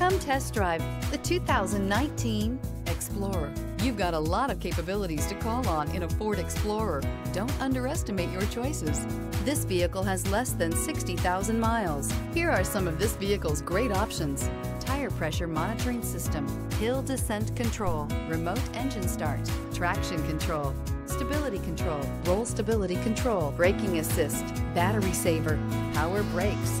Come test drive the 2019 Explorer. You've got a lot of capabilities to call on in a Ford Explorer. Don't underestimate your choices. This vehicle has less than 60,000 miles. Here are some of this vehicle's great options. Tire pressure monitoring system, hill descent control, remote engine start, traction control, stability control, roll stability control, braking assist, battery saver, power brakes,